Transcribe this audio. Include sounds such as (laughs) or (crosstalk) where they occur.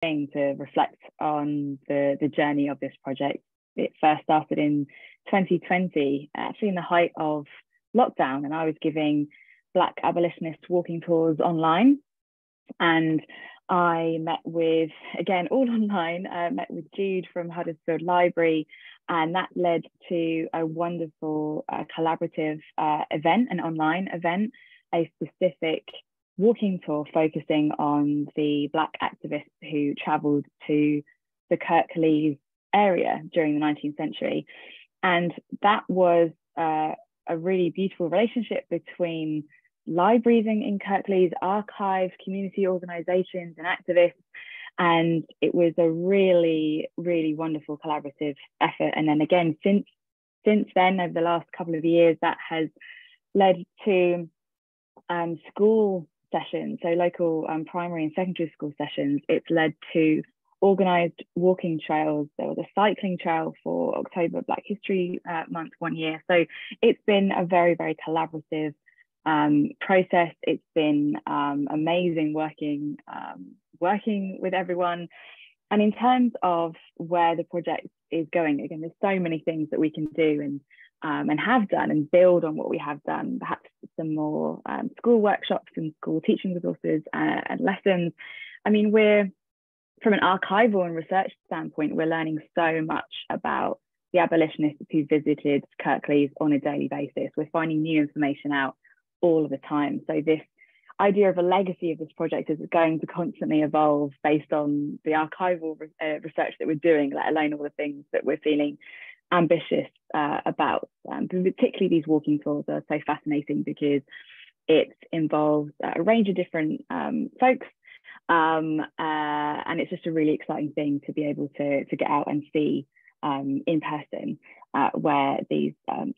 thing to reflect on the, the journey of this project. It first started in 2020, actually in the height of lockdown, and I was giving Black abolitionist walking tours online. And I met with, again, all (laughs) online, uh, met with Jude from Huddersfield Library, and that led to a wonderful uh, collaborative uh, event, an online event, a specific walking tour focusing on the Black activists who travelled to the Kirklees area during the 19th century. And that was uh, a really beautiful relationship between libraries in, Kirklees, archives, community organisations, and activists. And it was a really, really wonderful collaborative effort. And then again, since since then, over the last couple of years, that has led to um, school sessions, so local um, primary and secondary school sessions. It's led to organised walking trails. There was a cycling trail for October Black History uh, Month one year. So it's been a very, very collaborative um, process. It's been um, amazing working um, working with everyone. And in terms of where the project is going, again, there's so many things that we can do and um, and have done and build on what we have done. Perhaps some more um, school workshops and school teaching resources uh, and lessons. I mean, we're from an archival and research standpoint, we're learning so much about the abolitionists who visited Kirklees on a daily basis. We're finding new information out all of the time. So this idea of a legacy of this project is going to constantly evolve based on the archival re uh, research that we're doing, let alone all the things that we're feeling ambitious uh, about. Um, particularly these walking tours are so fascinating because it involves a range of different um, folks um, uh, and it's just a really exciting thing to be able to, to get out and see um, in person uh, where these um,